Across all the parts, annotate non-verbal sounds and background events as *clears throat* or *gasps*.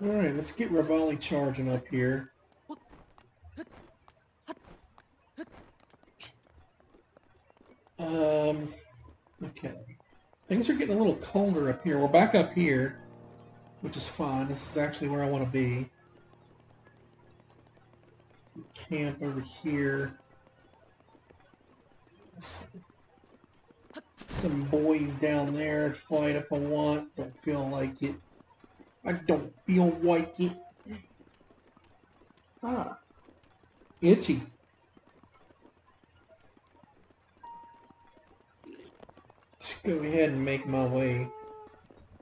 Alright, let's get Revali charging up here. Um, okay. Things are getting a little colder up here. We're back up here, which is fine. This is actually where I want to be. Camp over here. Some boys down there fight if I want. Don't feel like it. I don't feel like it. Ah. Itchy. Just go ahead and make my way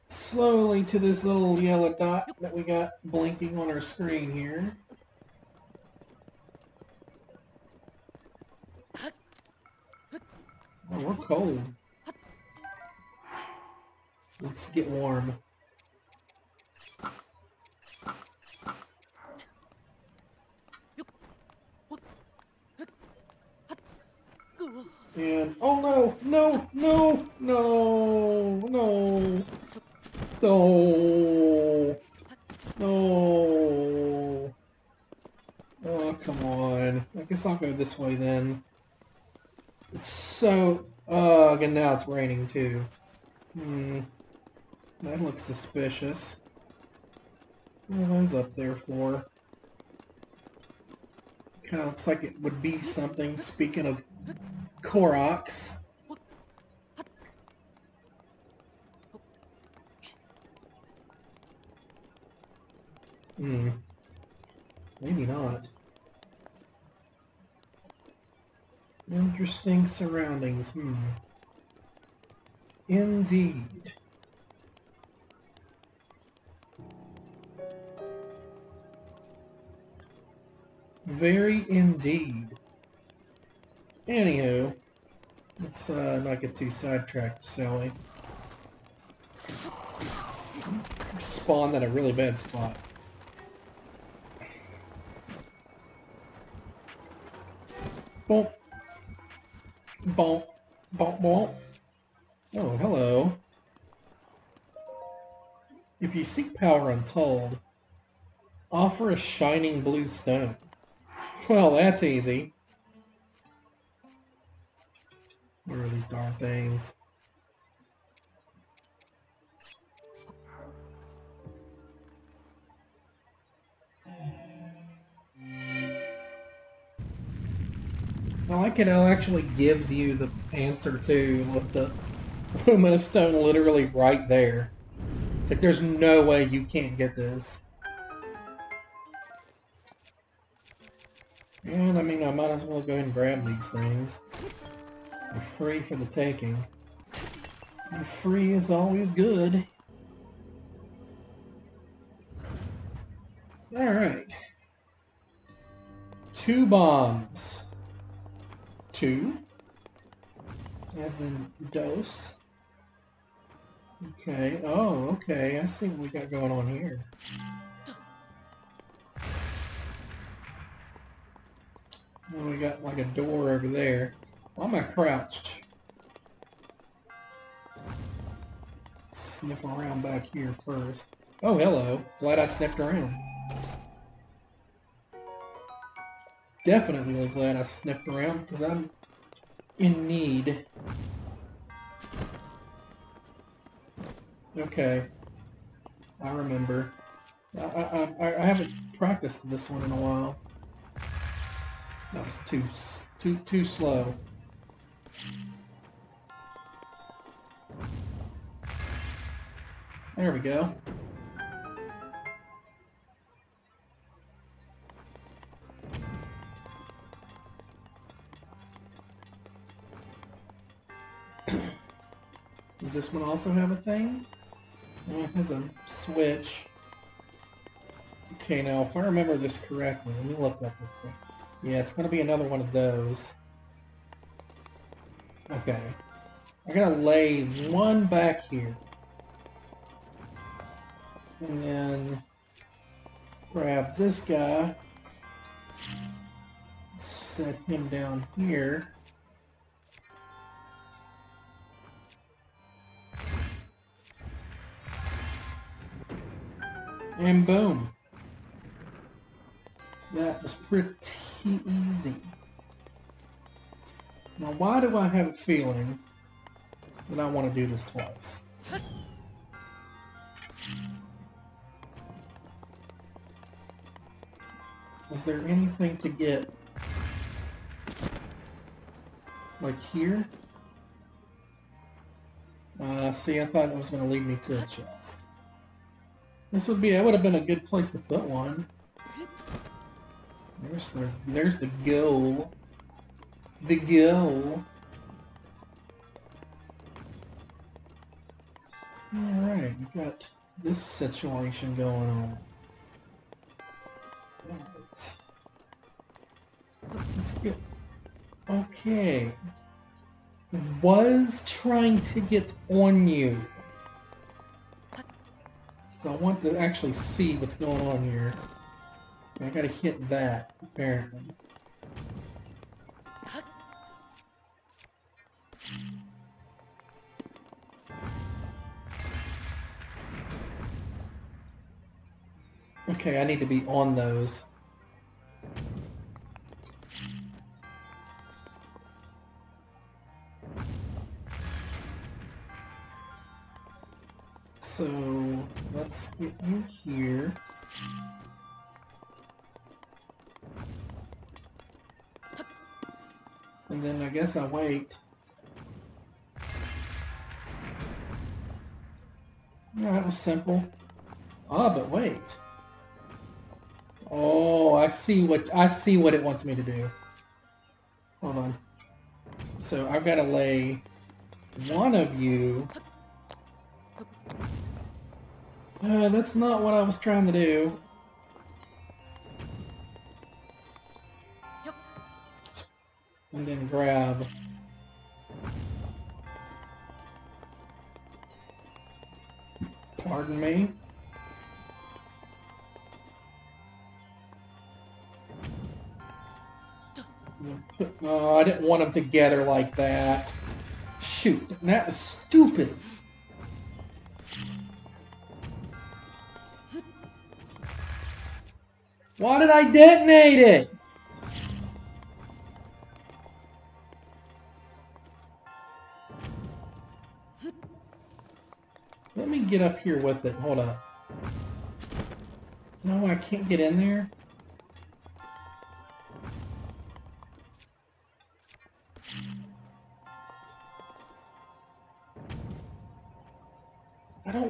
slowly to this little yellow dot that we got blinking on our screen here. Oh, we're cold. Let's get warm. And oh no, no, no, no, no, no, no. Oh, come on. I guess I'll go this way then. It's so... Oh, again, now it's raining too. Hmm. That looks suspicious. What are those up there for? Kind of looks like it would be something, speaking of Koroks. Hmm. Maybe not. Interesting surroundings, hmm. Indeed. Very indeed. Anywho, let's uh, not get too sidetracked, shall we? Spawned at a really bad spot. Bonk. Bonk. Bonk, bonk. Oh, hello. If you seek power untold, offer a shining blue stone. Well, that's easy. Where are these darn things? I like it how it actually gives you the answer to with the luminous stone literally right there. It's like there's no way you can't get this. And I mean I might as well go ahead and grab these things. They're free for the taking. And free is always good. Alright. Two bombs. Two. As in dose. Okay. Oh, okay. I see what we got going on here. We got like a door over there. Why am I crouched? Sniff around back here first. Oh, hello. Glad I sniffed around. Definitely glad I sniffed around because I'm in need. Okay. I remember. I, I, I haven't practiced this one in a while. That was too, too, too slow. There we go. *clears throat* Does this one also have a thing? Oh, it has a switch. Okay, now if I remember this correctly, let me look up real quick. Yeah, it's going to be another one of those. Okay. I'm to lay one back here. And then grab this guy, set him down here. And boom. That was pretty easy. Now, why do I have a feeling that I want to do this twice? Was there anything to get like here? Uh, see, I thought it was going to lead me to a chest. This would be, it would have been a good place to put one. There's the, there's the goal. The goal. Alright, we got this situation going on. Let's get... Okay. Was trying to get on you. So I want to actually see what's going on here. I gotta hit that, apparently. Okay, I need to be on those. So, let's get you here. And then I guess I wait. Yeah, that was simple. Ah, but wait. Oh, I see what I see what it wants me to do. Hold on. So I've got to lay one of you. Uh, that's not what I was trying to do. And then grab. Pardon me. *laughs* Oh, I didn't want them together like that. Shoot, that was stupid. Why did I detonate it? Let me get up here with it. Hold up. No, I can't get in there.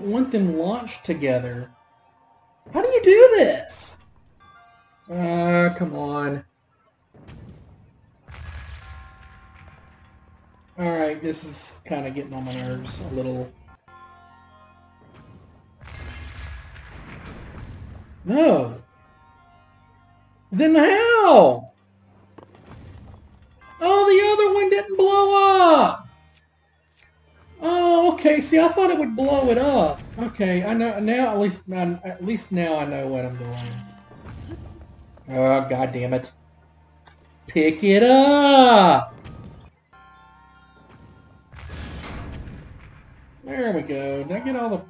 Want them launched together. How do you do this? Ah, uh, come on. Alright, this is kind of getting on my nerves a little. No. Then how? Oh, the other one didn't blow up. Oh, okay. See, I thought it would blow it up. Okay, I know now. At least, at least now I know what I'm doing. Oh, god damn it! Pick it up. There we go. I get all the?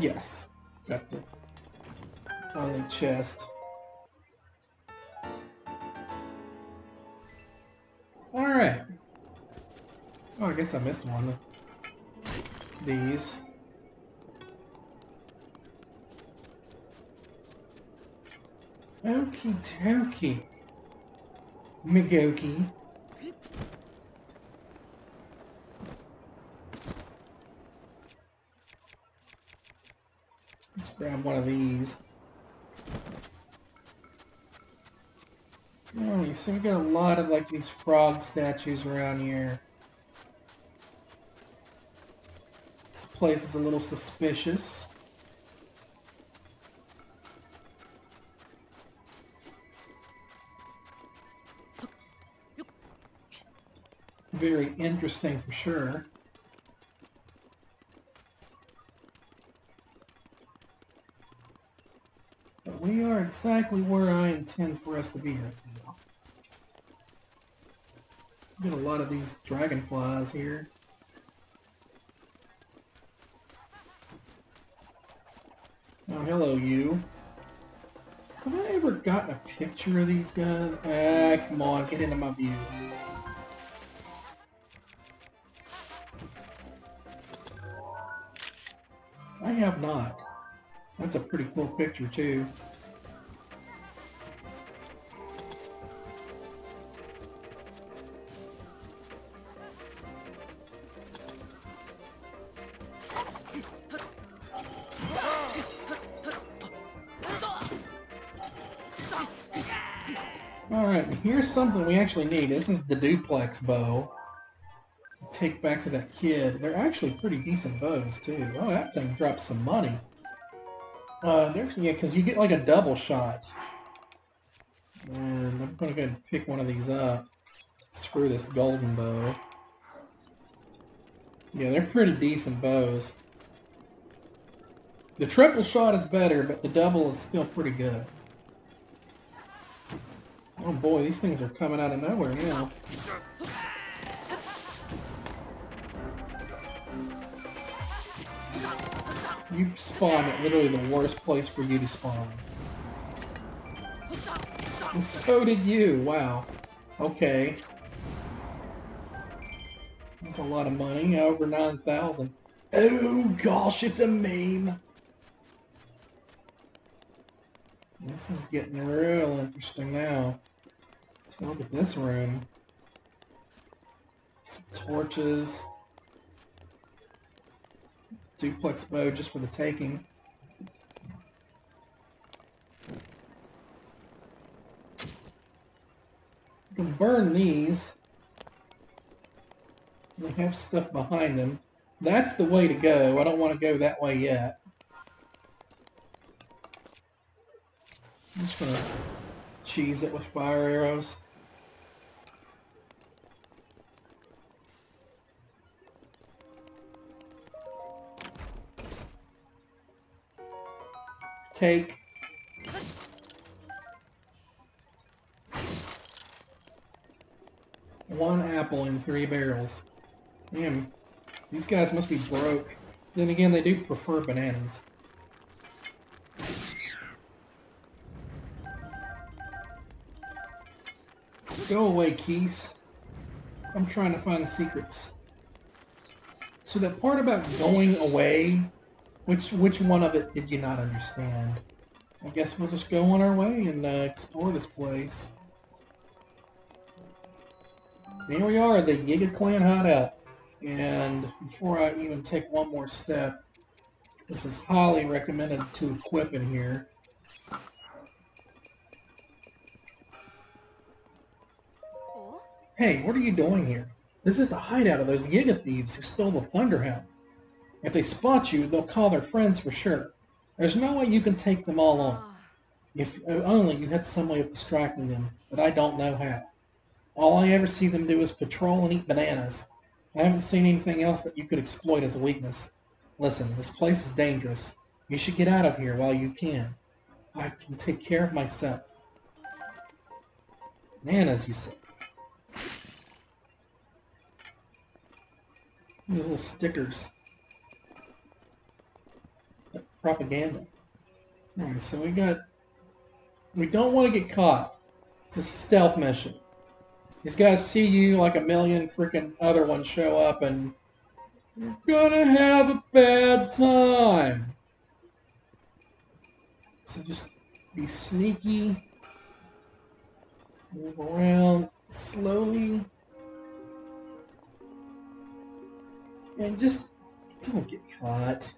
Yes, got the on the chest. All right. Oh, I guess I missed one these. Okie dokie. McGokey. Let's grab one of these. Oh, you see we got a lot of like these frog statues around here. Place is a little suspicious. Very interesting for sure. But we are exactly where I intend for us to be now. Got a lot of these dragonflies here. Hello, you. Have I ever gotten a picture of these guys? Ah, come on, get into my view. I have not. That's a pretty cool picture, too. Something we actually need. This is the duplex bow. Take back to that kid. They're actually pretty decent bows, too. Oh, that thing drops some money. Uh, there's, yeah, because you get like a double shot. And I'm gonna go and pick one of these up. Screw this golden bow. Yeah, they're pretty decent bows. The triple shot is better, but the double is still pretty good. Oh boy, these things are coming out of nowhere now. You spawn at literally the worst place for you to spawn. And so did you, wow. Okay. That's a lot of money, over 9,000. Oh gosh, it's a meme! This is getting real interesting now. Look at this room. Some torches. Duplex bow just for the taking. You can burn these. They have stuff behind them. That's the way to go. I don't want to go that way yet. I'm just gonna cheese it with fire arrows. Take. One apple in three barrels. Damn, these guys must be broke. Then again, they do prefer bananas. Go away, Keese. I'm trying to find the secrets. So that part about going away, which which one of it did you not understand? I guess we'll just go on our way and uh, explore this place. Here we are, the Yiga Clan hideout. And before I even take one more step, this is highly recommended to equip in here. Hey, what are you doing here? This is the hideout of those Yiga thieves who stole the Thunder Helm. If they spot you, they'll call their friends for sure. There's no way you can take them all on. If only you had some way of distracting them, but I don't know how. All I ever see them do is patrol and eat bananas. I haven't seen anything else that you could exploit as a weakness. Listen, this place is dangerous. You should get out of here while you can. I can take care of myself. Bananas, you say? These little stickers. Propaganda. Alright, so we got... We don't want to get caught. It's a stealth mission. These guys see you like a million freaking other ones show up and... You're gonna have a bad time. So just be sneaky. Move around slowly. And just don't get caught.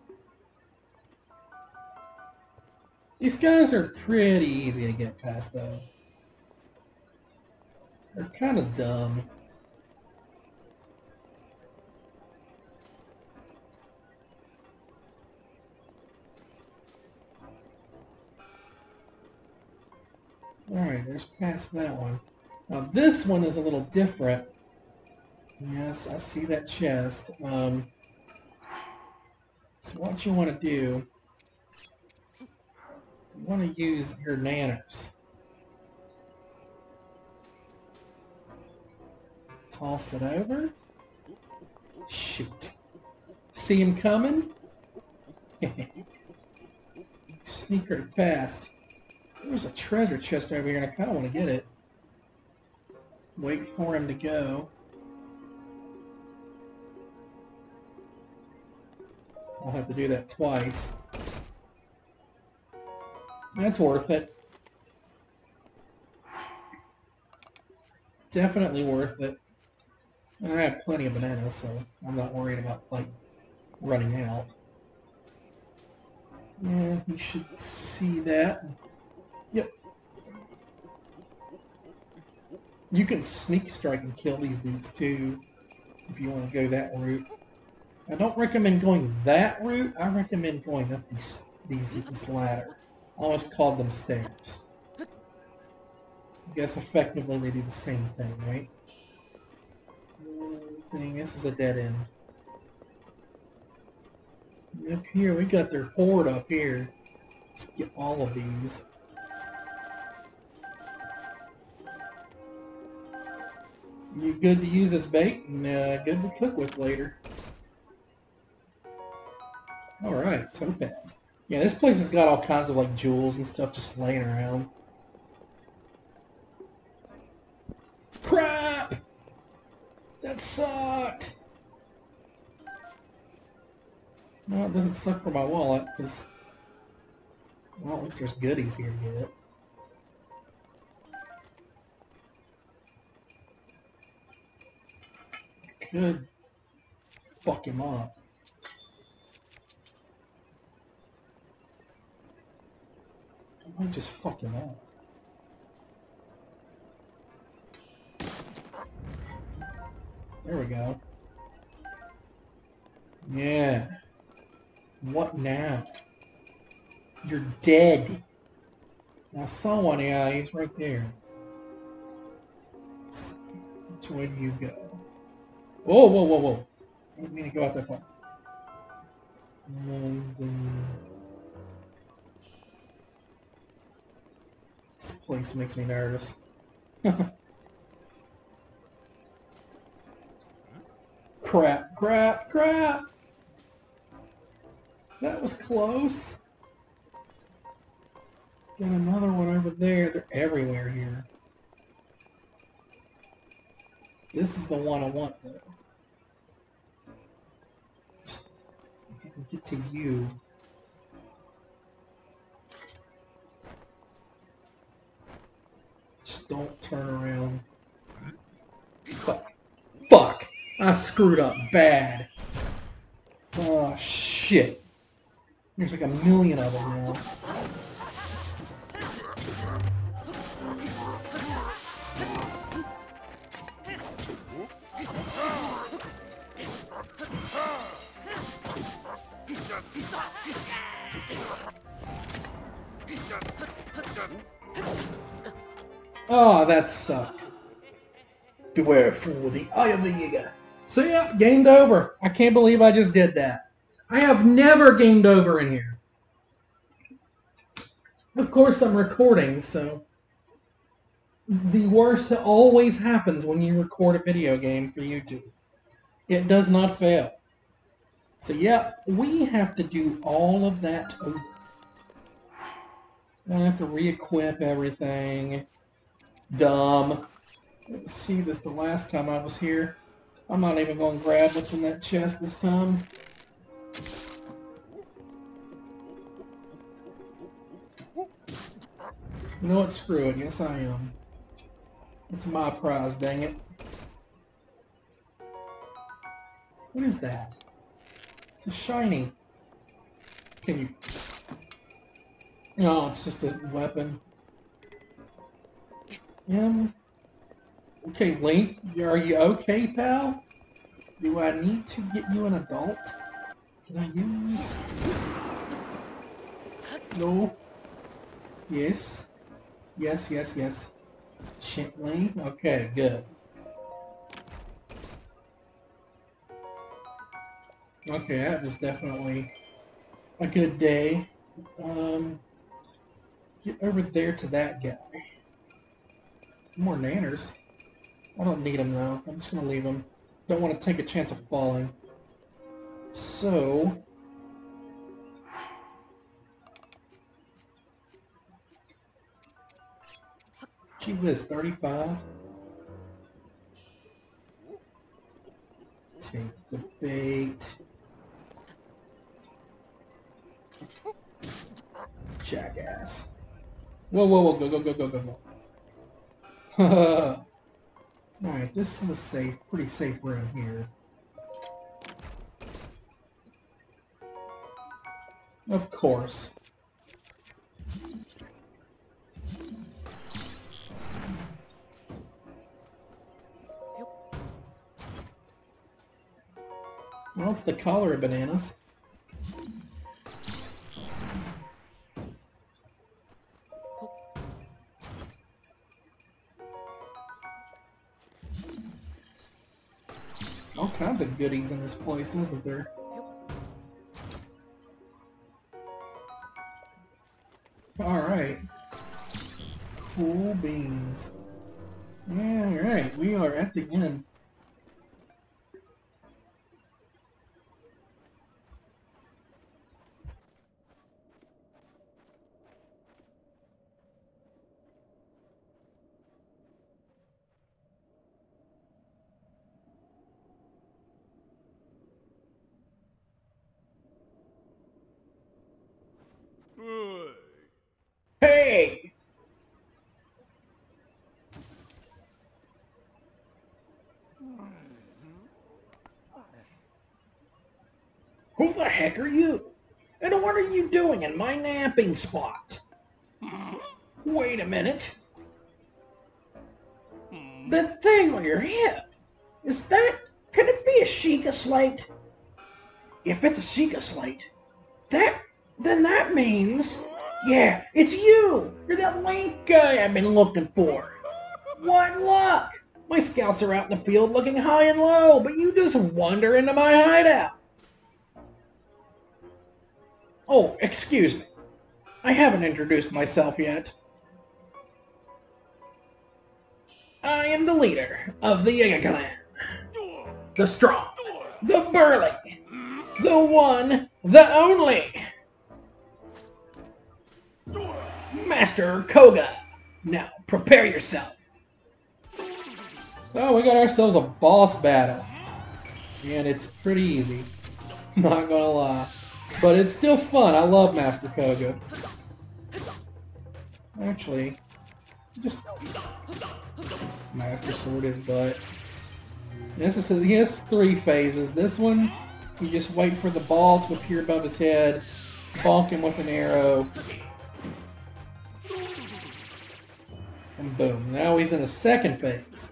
These guys are pretty easy to get past, though. They're kind of dumb. Alright, there's past that one. Now this one is a little different. Yes, I see that chest. Um, so what you want to do, want to use your nanners. Toss it over. Shoot. See him coming? *laughs* sneak right past. There's a treasure chest over here, and I kind of want to get it. Wait for him to go. I'll have to do that twice. That's worth it. Definitely worth it. And I have plenty of bananas, so I'm not worried about, like, running out. Yeah, you should see that. Yep. You can sneak strike and kill these dudes too, if you want to go that route. I don't recommend going that route. I recommend going up these these this ladder. I always called them stairs. I guess effectively they do the same thing, right? Thing. This is a dead end. Up here, we got their horde up here. Let's get all of these. You good to use as bait and uh, good to cook with later. Alright, topaz. Yeah, this place has got all kinds of like jewels and stuff just laying around. Crap! That sucked! No, it doesn't suck for my wallet, because... Well, at least there's goodies here to get. Could fuck him up. I just fucking up. There we go. Yeah. What now? You're dead. I saw one, yeah, he's right there. Which way do you go? Whoa, whoa, whoa, whoa. I didn't mean to go out that far. And, this place makes me nervous. *laughs* crap, crap, crap! That was close. Got another one over there. They're everywhere here. This is the one I want, though. Get to you. Don't turn around. Fuck. Fuck! I screwed up bad. Oh, shit. There's like a million of them now. Oh, that sucked. Beware, fool, the eye of the Yiga. So yeah, gamed over. I can't believe I just did that. I have never gamed over in here. Of course, I'm recording, so the worst always happens when you record a video game for YouTube. It does not fail. So yeah, we have to do all of that over. I have to re-equip everything. Dumb. Let's see this the last time I was here. I'm not even going to grab what's in that chest this time. You know what? Screw it. Yes, I am. It's my prize, dang it. What is that? It's a shiny. Can you... No, it's just a weapon. Um... Okay, Link, are you okay, pal? Do I need to get you an adult? Can I use... No. Yes. Yes, yes, yes. Gently. Okay, good. Okay, that was definitely a good day. Um, get over there to that guy. More nanners. I don't need them, though. I'm just going to leave them. Don't want to take a chance of falling. So... Gee whiz, 35? Take the bait. Jackass. Whoa, whoa, whoa, go, go, go, go, go, go. Alright, this is a safe, pretty safe room here. Of course. Well, it's the collar of bananas. Goodies in this place, isn't there? Alright. Cool beans. Alright, we are at the end. Hey! Who the heck are you? And what are you doing in my napping spot? Wait a minute. The thing on your hip. Is that. Could it be a Sheikah slate? If it's a Sheikah slate, that. Then that means. Yeah, it's you! You're that link guy I've been looking for. What luck! My scouts are out in the field looking high and low, but you just wander into my hideout. Oh, excuse me. I haven't introduced myself yet. I am the leader of the Yiga clan. The strong, the burly, the one, the only. Master Kohga. Now, prepare yourself. Oh, we got ourselves a boss battle. And it's pretty easy. *laughs* Not gonna lie. But it's still fun. I love Master Kohga. Actually, just Master Sword his butt. This is he has three phases. This one, you just wait for the ball to appear above his head, bonk him with an arrow, and boom. Now he's in the second phase.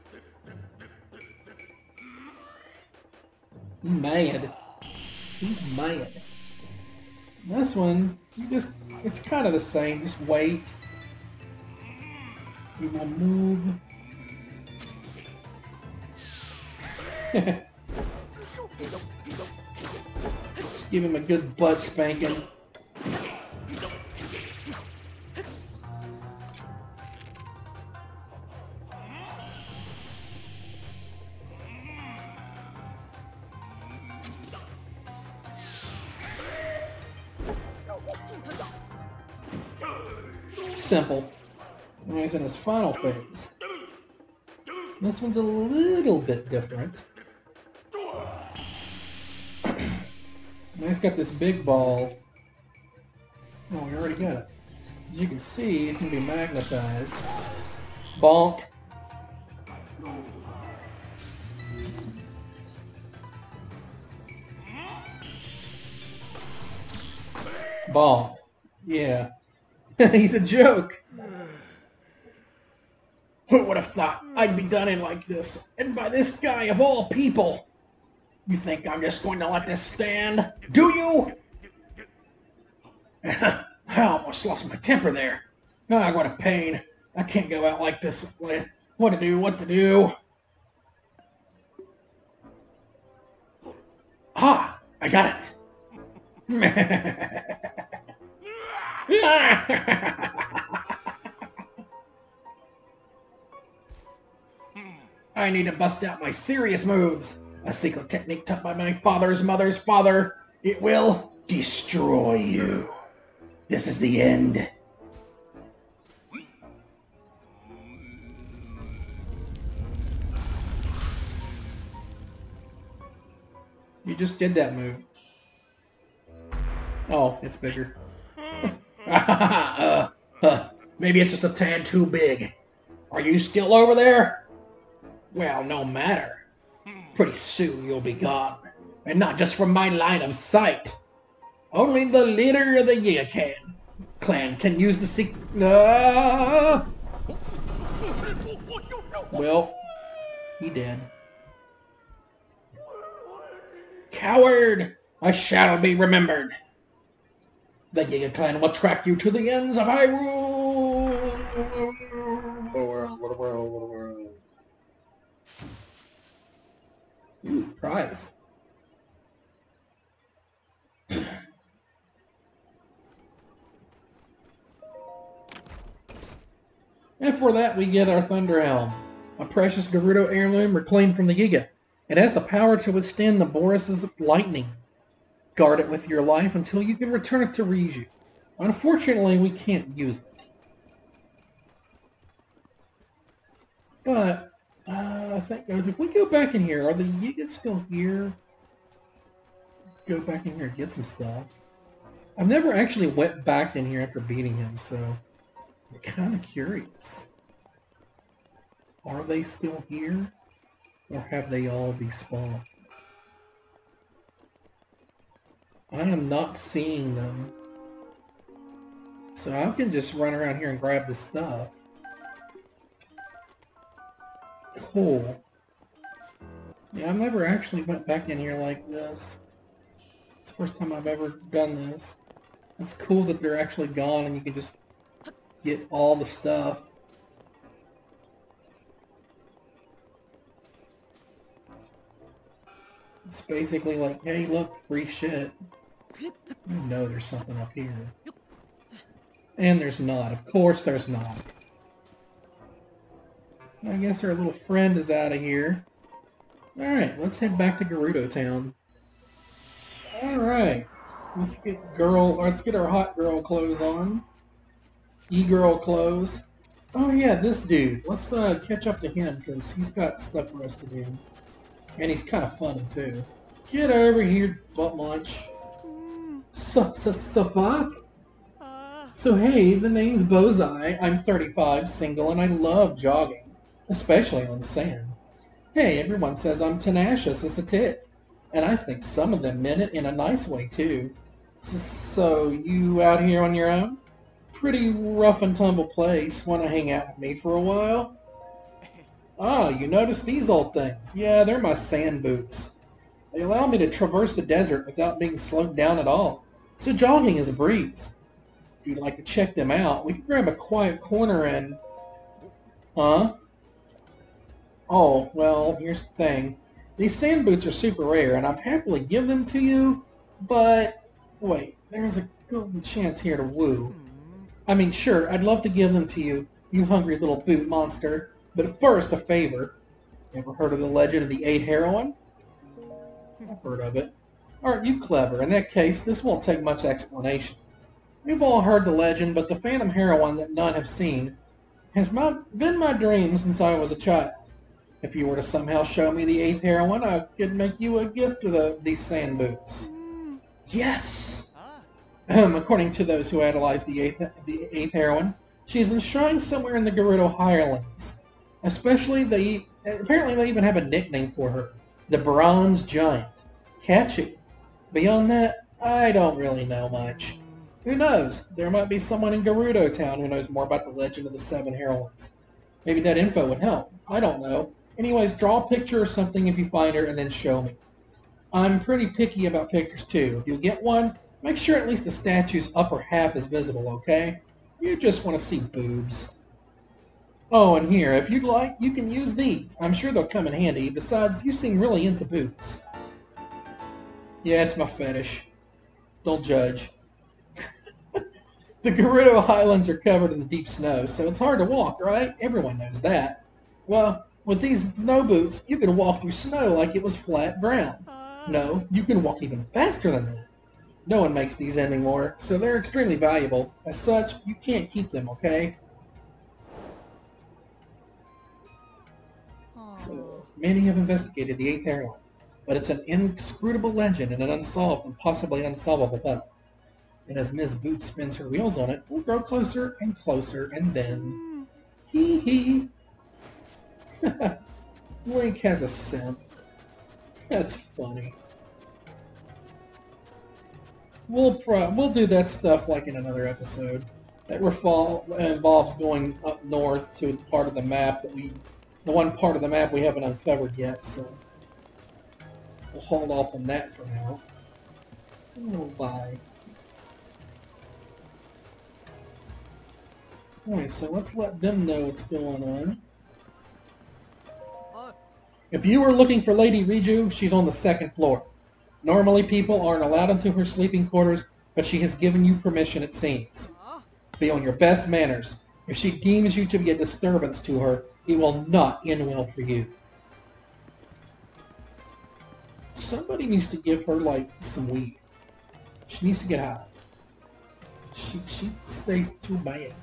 He's mad. He's mad. This one, you just, it's kind of the same. Just wait. He will move. *laughs* just give him a good butt spanking. Simple. And he's in his final phase. This one's a little bit different. he's got this big ball. Oh, we already got it. As you can see, it's going to be magnetized. Bonk. Bonk. Yeah. *laughs* He's a joke. *sighs* Who would have thought I'd be done in like this? And by this guy of all people! You think I'm just going to let this stand? Do you? *laughs* I almost lost my temper there. Ah, what a pain. I can't go out like this. What to do, what to do. Ah, I got it. *laughs* I need to bust out my serious moves. A secret technique taught by my father's mother's father. It will destroy you. This is the end. You just did that move. Oh, it's bigger uh, *laughs* uh, maybe it's just a tad too big. Are you still over there? Well, no matter. Pretty soon you'll be gone. And not just from my line of sight. Only the leader of the Yiga clan can use the secret. Uh... Well, he did. Coward! I shall be remembered. The clan will track you to the ends of Hyrule. What a world! What a world! What a world! Ooh, prize. *clears throat* and for that, we get our Thunder Helm, a precious Gerudo heirloom reclaimed from the Yiga. It has the power to withstand Naboris's lightning. Guard it with your life until you can return it to Riju. Unfortunately, we can't use it. But, uh, I think if we go back in here, are the Yigas still here? Go back in here and get some stuff. I've never actually went back in here after beating him, so I'm kind of curious. Are they still here? Or have they all despawned? I am not seeing them. So I can just run around here and grab the stuff. Cool. Yeah, I've never actually went back in here like this. It's the first time I've ever done this. It's cool that they're actually gone and you can just get all the stuff. It's basically like, hey, look, free shit. You know there's something up here. And there's not. Of course there's not. I guess our little friend is out of here. Alright, let's head back to Gerudo Town. Alright. Let's get girl let's get our hot girl clothes on. E-girl clothes. Oh yeah, this dude. Let's uh, catch up to him because he's got stuff for us to do. And he's kind of funny, too. Get over here, butt munch. So, so, so fuck? So hey, the name's Bozai. I'm 35, single, and I love jogging, especially on sand. Hey, everyone says I'm tenacious as a tick, and I think some of them meant it in a nice way too. So you out here on your own? Pretty rough and tumble place. Want to hang out with me for a while? Ah, you notice these old things? Yeah, they're my sand boots. They allow me to traverse the desert without being slowed down at all. So jogging is a breeze. If you'd like to check them out, we can grab a quiet corner and... Huh? Oh, well, here's the thing. These sand boots are super rare, and I'd happily give them to you, but... Wait, there's a golden chance here to woo. I mean, sure, I'd love to give them to you, you hungry little boot monster, but first, a favor. Ever heard of the legend of the Eight Heroine? I've heard of it. Aren't you clever? In that case, this won't take much explanation. We've all heard the legend, but the Phantom Heroine that none have seen has my, been my dream since I was a child. If you were to somehow show me the eighth heroine, I could make you a gift of the, these sand boots. Yes! Um, according to those who analyze the eighth, the eighth heroine, she's enshrined somewhere in the Gerudo Highlands. Especially, they apparently they even have a nickname for her, the Bronze Giant. Catchy. Beyond that, I don't really know much. Who knows? There might be someone in Gerudo Town who knows more about the legend of the Seven Heroines. Maybe that info would help. I don't know. Anyways, draw a picture or something if you find her and then show me. I'm pretty picky about pictures too. If you get one, make sure at least the statue's upper half is visible, okay? You just want to see boobs. Oh, and here, if you'd like, you can use these. I'm sure they'll come in handy. Besides, you seem really into boots. Yeah, it's my fetish. Don't judge. *laughs* the Gerudo Highlands are covered in the deep snow, so it's hard to walk, right? Everyone knows that. Well, with these snow boots, you can walk through snow like it was flat ground. No, you can walk even faster than that. No one makes these anymore, so they're extremely valuable. As such, you can't keep them, okay? So, many have investigated the eighth heroine. But it's an inscrutable legend and an unsolved and possibly unsolvable puzzle. And as Miss Boots spins her wheels on it, we'll grow closer and closer, and then. Hee hee! *laughs* Link has a simp. That's funny. We'll pro- we'll do that stuff like in another episode. That involves going up north to the part of the map that we, the one part of the map we haven't uncovered yet. So we'll hold off on that for now. Oh, bye. Alright, so let's let them know what's going on. If you are looking for Lady Riju, she's on the second floor. Normally people aren't allowed into her sleeping quarters, but she has given you permission, it seems. Be on your best manners. If she deems you to be a disturbance to her, it will not end well for you. Somebody needs to give her, like, some weed. She needs to get high. She, she stays too bad.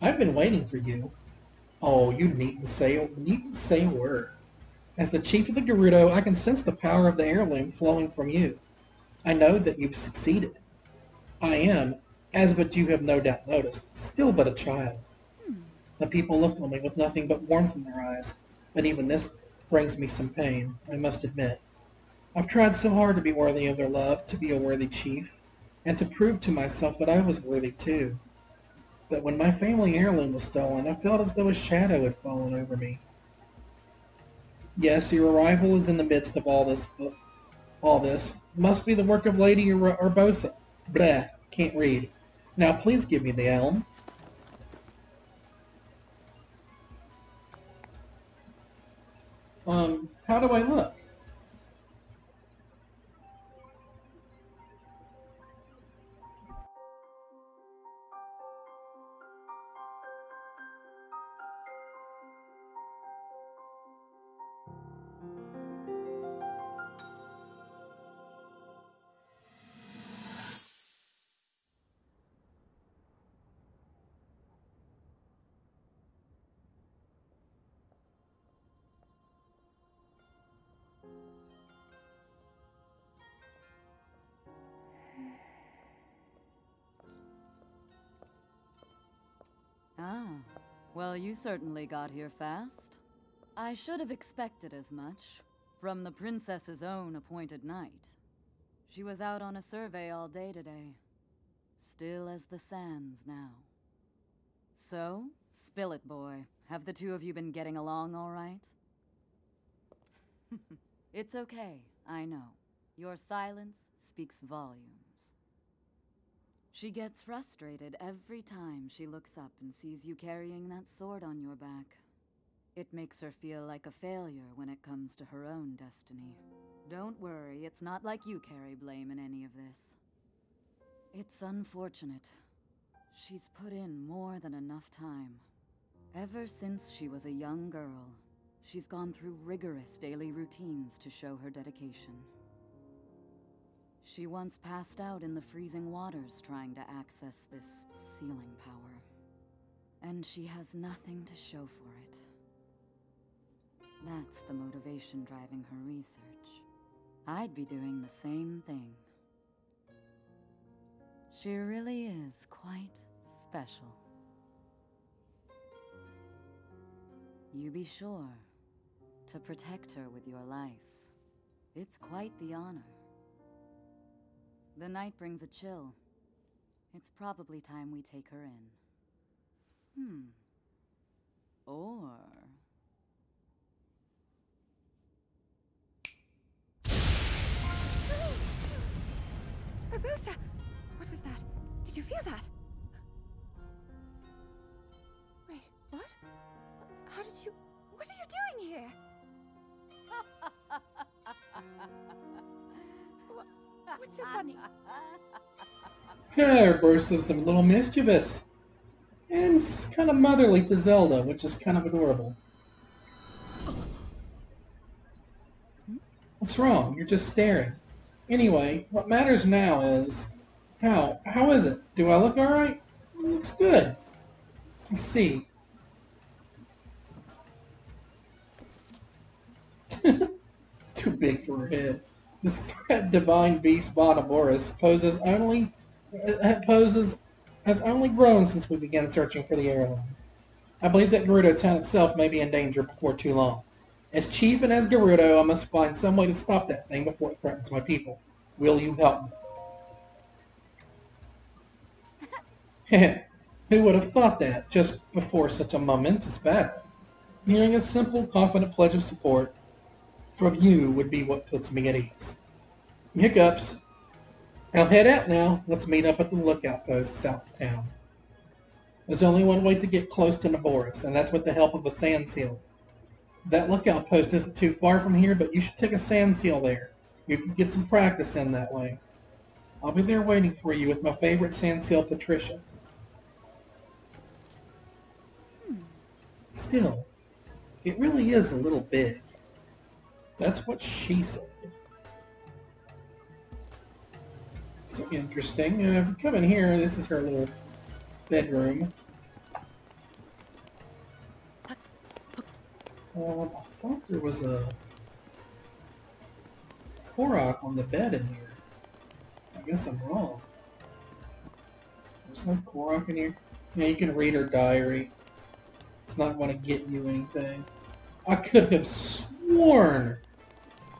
I've been waiting for you. Oh, you needn't say needn't say a word. As the chief of the Gerudo, I can sense the power of the heirloom flowing from you. I know that you've succeeded. I am, as but you have no doubt noticed, still but a child. The people look on me with nothing but warmth in their eyes, but even this brings me some pain, I must admit. I've tried so hard to be worthy of their love, to be a worthy chief, and to prove to myself that I was worthy too. But when my family heirloom was stolen, I felt as though a shadow had fallen over me. Yes, your arrival is in the midst of all this, all this must be the work of Lady Urbosa. Blah, can't read. Now please give me the helm. Um, how do I look? Well, you certainly got here fast. I should have expected as much from the princess's own appointed knight. She was out on a survey all day today. Still as the sands now. So, spill it, boy. Have the two of you been getting along all right? *laughs* it's okay, I know. Your silence speaks volumes. She gets frustrated every time she looks up and sees you carrying that sword on your back. It makes her feel like a failure when it comes to her own destiny. Don't worry, it's not like you carry blame in any of this. It's unfortunate. She's put in more than enough time. Ever since she was a young girl, she's gone through rigorous daily routines to show her dedication. She once passed out in the freezing waters trying to access this sealing power. And she has nothing to show for it. That's the motivation driving her research. I'd be doing the same thing. She really is quite special. You be sure to protect her with your life. It's quite the honor. The night brings a chill. It's probably time we take her in. Hmm. Or... *gasps* Urbosa! What was that? Did you feel that? Wait, what? How did you... What are you doing here? *laughs* Wha- What's so funny? *laughs* Her burst of some little mischievous. And kind of motherly to Zelda, which is kind of adorable. What's wrong? You're just staring. Anyway, what matters now is How? How is it? Do I look alright? Looks good. Let's see. *laughs* it's too big for her head. The threat divine beast Vah Naboris poses only uh, poses has only grown since we began searching for the heirloom. I believe that Gerudo town itself may be in danger before too long. As chief and as Gerudo, I must find some way to stop that thing before it threatens my people. Will you help me? *laughs* Who would have thought that just before such a momentous battle? Hearing a simple, confident pledge of support from you would be what puts me at ease. Hiccups. I'll head out now. Let's meet up at the lookout post south of town. There's only one way to get close to Naboris, and that's with the help of a sand seal. That lookout post isn't too far from here, but you should take a sand seal there. You can get some practice in that way. I'll be there waiting for you with my favorite sand seal, Patricia. Hmm. Still, it really is a little big. That's what she said. So interesting. Uh, if we come in here, this is her little bedroom. Um, I thought there was a Korok on the bed in here. I guess I'm wrong. There's no Korok in here. Yeah, you can read her diary. It's not going to get you anything. I could have sworn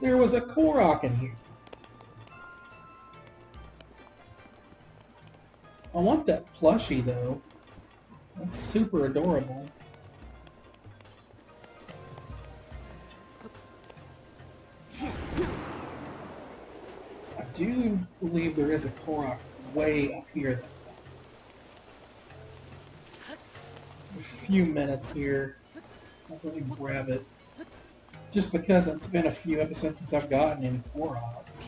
there was a Korok in here. I want that plushie though. That's super adorable. I do believe there is a Korok way up here. A few minutes here. I'll really grab it. Just because it's been a few episodes since I've gotten any Koroks.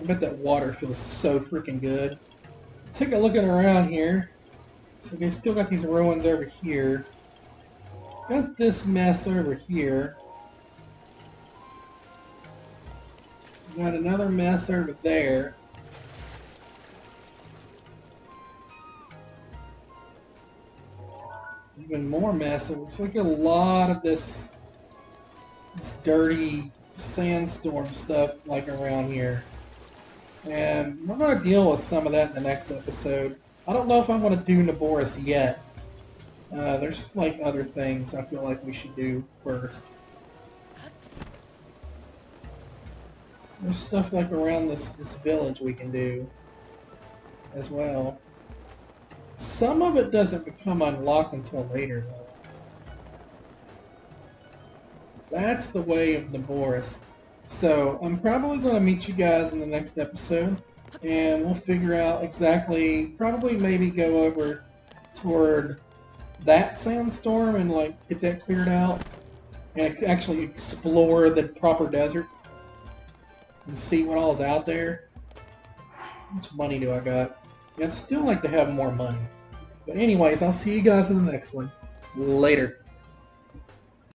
I bet that water feels so freaking good. Take a look around here. So we still got these ruins over here. Got this mess over here. Got another mess over there. More mess. It looks like a lot of this, this dirty sandstorm stuff like around here. And we're going to deal with some of that in the next episode. I don't know if I'm going to do Naboris yet. Uh, there's like other things I feel like we should do first. There's stuff like around this, this village we can do as well. Some of it doesn't become unlocked until later though. That's the way of Naboris. So I'm probably going to meet you guys in the next episode, and we'll figure out exactly, probably maybe go over toward that sandstorm and like get that cleared out, and actually explore the proper desert and see what all's out there. How much money do I got? I'd still like to have more money. But anyways, I'll see you guys in the next one. Later.